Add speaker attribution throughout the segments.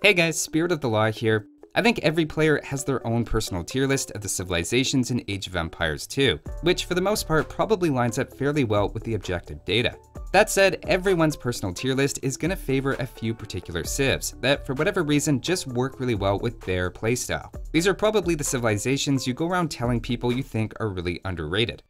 Speaker 1: Hey guys, Spirit of the Law here. I think every player has their own personal tier list of the civilizations in Age of Empires 2, which for the most part probably lines up fairly well with the objective data. That said, everyone's personal tier list is going to favor a few particular civs that, for whatever reason, just work really well with their playstyle. These are probably the civilizations you go around telling people you think are really underrated.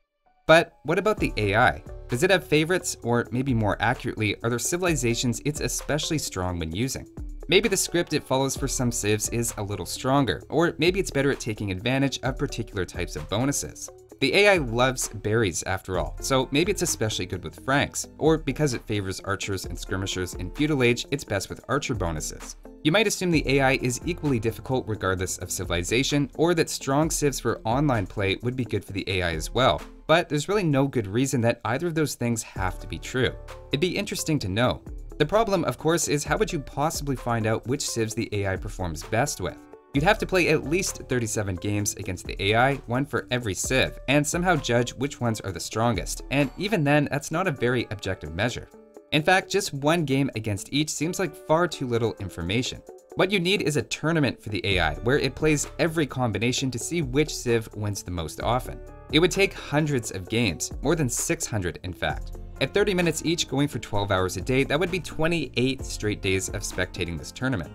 Speaker 1: But what about the AI? Does it have favorites, or maybe more accurately, are there civilizations it's especially strong when using? Maybe the script it follows for some civs is a little stronger, or maybe it's better at taking advantage of particular types of bonuses. The AI loves berries after all, so maybe it's especially good with Franks, or because it favors archers and skirmishers in feudal age, it's best with archer bonuses. You might assume the AI is equally difficult regardless of civilization, or that strong civs for online play would be good for the AI as well, but there's really no good reason that either of those things have to be true. It'd be interesting to know. The problem, of course, is how would you possibly find out which civs the AI performs best with? You'd have to play at least 37 games against the AI, one for every civ, and somehow judge which ones are the strongest, and even then, that's not a very objective measure. In fact, just one game against each seems like far too little information. What you need is a tournament for the AI, where it plays every combination to see which civ wins the most often. It would take hundreds of games, more than 600 in fact. At 30 minutes each, going for 12 hours a day, that would be 28 straight days of spectating this tournament.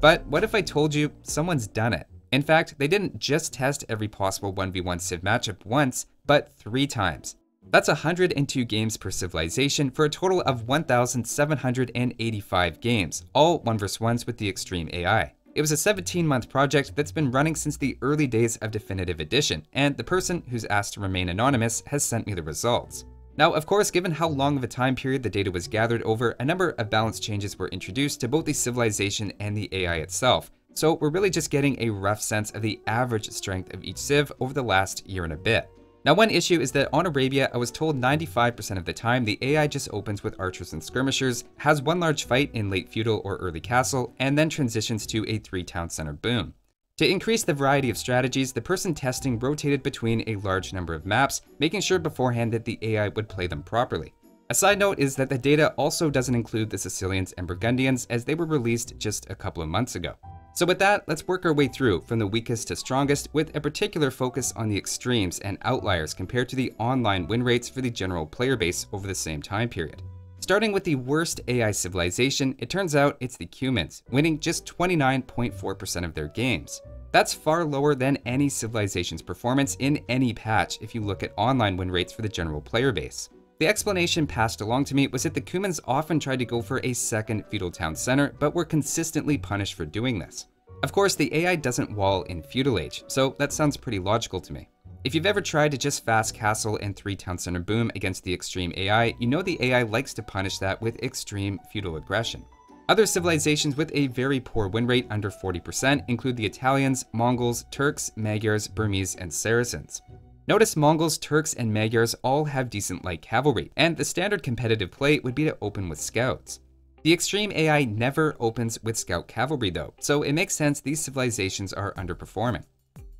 Speaker 1: But what if I told you someone's done it? In fact, they didn't just test every possible 1v1 Civ matchup once, but three times. That's 102 games per civilization for a total of 1,785 games, all 1 vs 1s with the Extreme AI. It was a 17 month project that's been running since the early days of Definitive Edition, and the person who's asked to remain anonymous has sent me the results. Now, of course, given how long of a time period the data was gathered over, a number of balance changes were introduced to both the civilization and the AI itself. So we're really just getting a rough sense of the average strength of each civ over the last year and a bit. Now one issue is that on Arabia, I was told 95% of the time the AI just opens with archers and skirmishers, has one large fight in late feudal or early castle, and then transitions to a three town center boom. To increase the variety of strategies, the person testing rotated between a large number of maps, making sure beforehand that the AI would play them properly. A side note is that the data also doesn't include the Sicilians and Burgundians as they were released just a couple of months ago. So with that, let's work our way through from the weakest to strongest with a particular focus on the extremes and outliers compared to the online win rates for the general player base over the same time period. Starting with the worst AI civilization, it turns out it's the Cumans, winning just 29.4% of their games. That's far lower than any civilization's performance in any patch if you look at online win rates for the general player base. The explanation passed along to me was that the Cumans often tried to go for a second feudal town center, but were consistently punished for doing this. Of course, the AI doesn't wall in feudal age, so that sounds pretty logical to me. If you've ever tried to just fast castle and 3 town center boom against the extreme AI, you know the AI likes to punish that with extreme feudal aggression. Other civilizations with a very poor win rate under 40% include the Italians, Mongols, Turks, Magyars, Burmese, and Saracens. Notice Mongols, Turks, and Magyars all have decent light cavalry, and the standard competitive play would be to open with scouts. The extreme AI never opens with scout cavalry though, so it makes sense these civilizations are underperforming.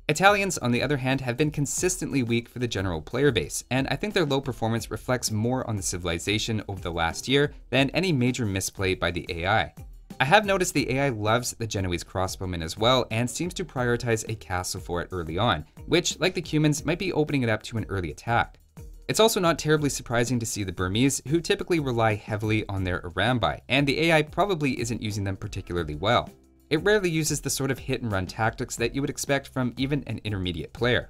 Speaker 1: Italians, on the other hand, have been consistently weak for the general player base, and I think their low performance reflects more on the civilization over the last year than any major misplay by the AI. I have noticed the AI loves the Genoese crossbowmen as well and seems to prioritize a castle for it early on, which, like the Cumans, might be opening it up to an early attack. It's also not terribly surprising to see the Burmese, who typically rely heavily on their Arambai, and the AI probably isn't using them particularly well. It rarely uses the sort of hit and run tactics that you would expect from even an intermediate player.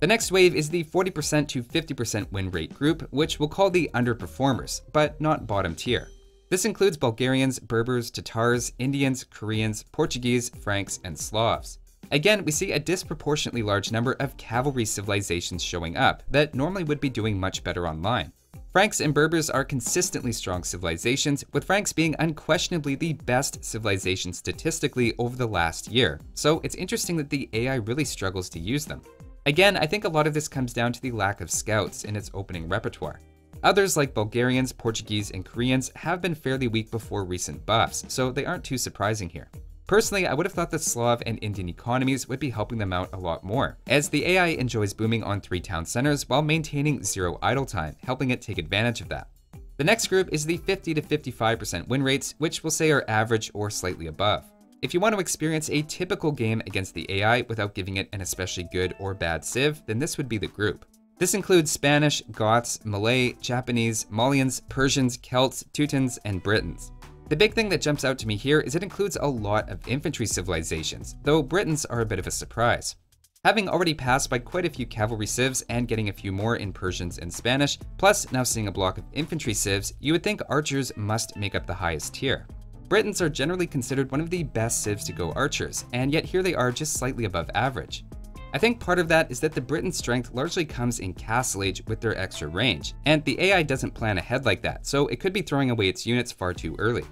Speaker 1: The next wave is the 40% to 50% win rate group, which we'll call the underperformers, but not bottom tier. This includes Bulgarians, Berbers, Tatars, Indians, Koreans, Portuguese, Franks, and Slavs. Again, we see a disproportionately large number of cavalry civilizations showing up that normally would be doing much better online. Franks and Berbers are consistently strong civilizations, with Franks being unquestionably the best civilization statistically over the last year, so it's interesting that the AI really struggles to use them. Again, I think a lot of this comes down to the lack of scouts in its opening repertoire. Others like Bulgarians, Portuguese, and Koreans have been fairly weak before recent buffs, so they aren't too surprising here. Personally, I would have thought the Slav and Indian economies would be helping them out a lot more, as the AI enjoys booming on three town centers while maintaining zero idle time, helping it take advantage of that. The next group is the 50 to 55% win rates, which we'll say are average or slightly above. If you want to experience a typical game against the AI without giving it an especially good or bad civ, then this would be the group. This includes Spanish, Goths, Malay, Japanese, Malians, Persians, Celts, Teutons, and Britons. The big thing that jumps out to me here is it includes a lot of infantry civilizations, though Britons are a bit of a surprise. Having already passed by quite a few cavalry civs and getting a few more in Persians and Spanish, plus now seeing a block of infantry civs, you would think archers must make up the highest tier. Britons are generally considered one of the best civs to go archers, and yet here they are just slightly above average. I think part of that is that the Briton's strength largely comes in Castle Age with their extra range, and the AI doesn't plan ahead like that, so it could be throwing away its units far too early.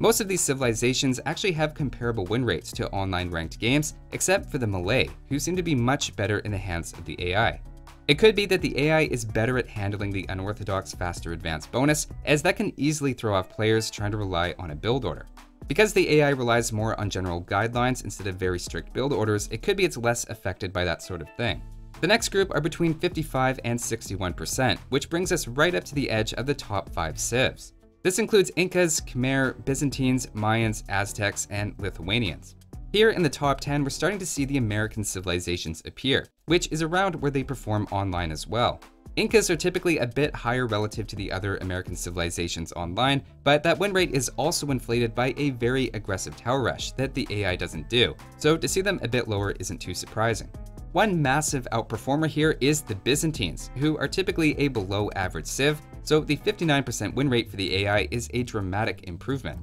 Speaker 1: Most of these civilizations actually have comparable win rates to online ranked games, except for the Malay, who seem to be much better in the hands of the AI. It could be that the AI is better at handling the unorthodox faster advance bonus, as that can easily throw off players trying to rely on a build order. Because the AI relies more on general guidelines instead of very strict build orders, it could be it's less affected by that sort of thing. The next group are between 55 and 61%, which brings us right up to the edge of the top 5 civs. This includes Incas, Khmer, Byzantines, Mayans, Aztecs, and Lithuanians. Here in the top 10, we're starting to see the American civilizations appear, which is around where they perform online as well. Incas are typically a bit higher relative to the other American civilizations online, but that win rate is also inflated by a very aggressive tower rush that the AI doesn't do, so to see them a bit lower isn't too surprising. One massive outperformer here is the Byzantines, who are typically a below average civ, so the 59% win rate for the AI is a dramatic improvement.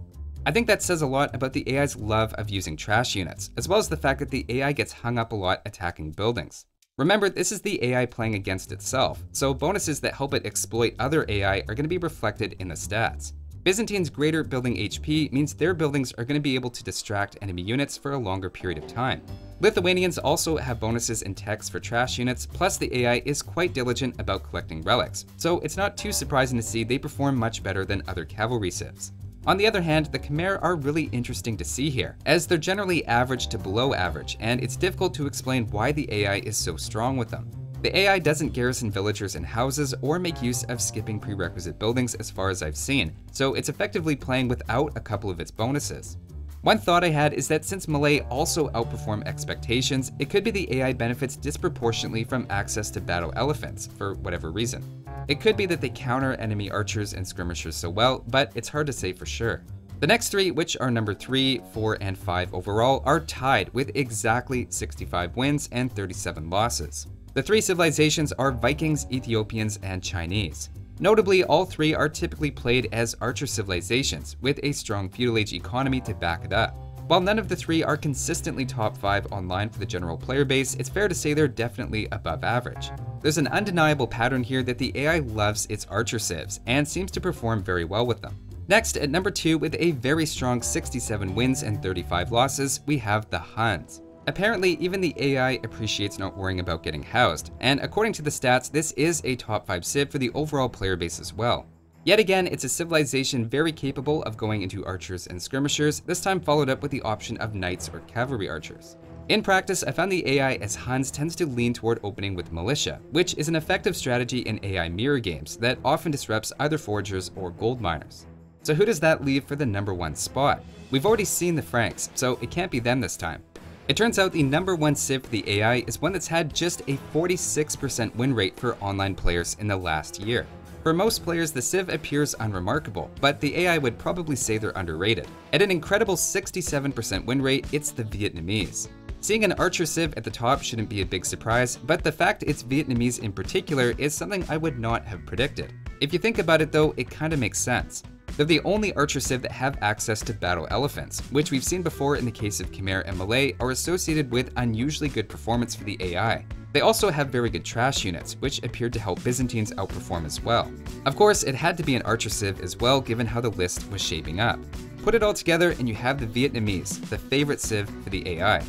Speaker 1: I think that says a lot about the AI's love of using trash units, as well as the fact that the AI gets hung up a lot attacking buildings. Remember, this is the AI playing against itself, so bonuses that help it exploit other AI are going to be reflected in the stats. Byzantine's greater building HP means their buildings are going to be able to distract enemy units for a longer period of time. Lithuanians also have bonuses in techs for trash units, plus the AI is quite diligent about collecting relics, so it's not too surprising to see they perform much better than other cavalry civs. On the other hand, the Khmer are really interesting to see here, as they're generally average to below average, and it's difficult to explain why the AI is so strong with them. The AI doesn't garrison villagers and houses or make use of skipping prerequisite buildings as far as I've seen, so it's effectively playing without a couple of its bonuses. One thought I had is that since Malay also outperformed expectations, it could be the AI benefits disproportionately from access to battle elephants, for whatever reason. It could be that they counter enemy archers and skirmishers so well, but it's hard to say for sure. The next three, which are number 3, 4, and 5 overall, are tied with exactly 65 wins and 37 losses. The three civilizations are Vikings, Ethiopians, and Chinese. Notably, all three are typically played as archer civilizations, with a strong feudal age economy to back it up. While none of the three are consistently top 5 online for the general player base, it's fair to say they're definitely above average. There's an undeniable pattern here that the AI loves its archer civs, and seems to perform very well with them. Next, at number 2 with a very strong 67 wins and 35 losses, we have the Huns. Apparently, even the AI appreciates not worrying about getting housed, and according to the stats, this is a top 5 civ for the overall player base as well. Yet again, it's a civilization very capable of going into archers and skirmishers, this time followed up with the option of knights or cavalry archers. In practice, I found the AI as Huns tends to lean toward opening with militia, which is an effective strategy in AI mirror games that often disrupts either foragers or gold miners. So who does that leave for the number one spot? We've already seen the Franks, so it can't be them this time. It turns out the number one civ for the AI is one that's had just a 46% win rate for online players in the last year. For most players, the Civ appears unremarkable, but the AI would probably say they're underrated. At an incredible 67% win rate, it's the Vietnamese. Seeing an Archer Civ at the top shouldn't be a big surprise, but the fact it's Vietnamese in particular is something I would not have predicted. If you think about it though, it kinda makes sense. They're the only Archer Civ that have access to battle elephants, which we've seen before in the case of Khmer and Malay are associated with unusually good performance for the AI. They also have very good trash units, which appeared to help Byzantines outperform as well. Of course, it had to be an Archer Civ as well given how the list was shaping up. Put it all together and you have the Vietnamese, the favorite Civ for the AI.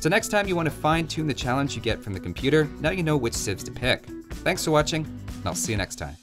Speaker 1: So next time you want to fine tune the challenge you get from the computer, now you know which civs to pick. Thanks for watching, and I'll see you next time.